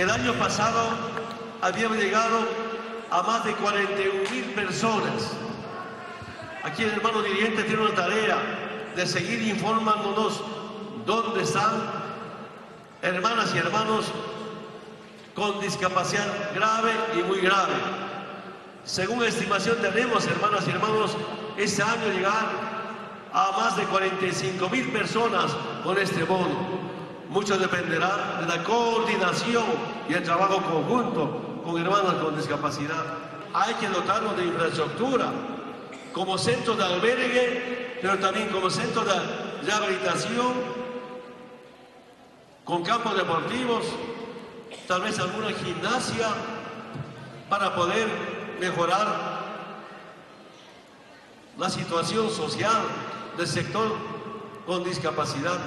El año pasado habíamos llegado a más de 41 mil personas. Aquí el hermano dirigente tiene una tarea de seguir informándonos dónde están hermanas y hermanos con discapacidad grave y muy grave. Según estimación tenemos, hermanas y hermanos, este año llegar a más de 45 mil personas con este bono. Mucho dependerá de la coordinación y el trabajo conjunto con hermanos con discapacidad. Hay que dotarnos de infraestructura como centro de albergue, pero también como centro de rehabilitación, con campos deportivos, tal vez alguna gimnasia para poder mejorar la situación social del sector con discapacidad.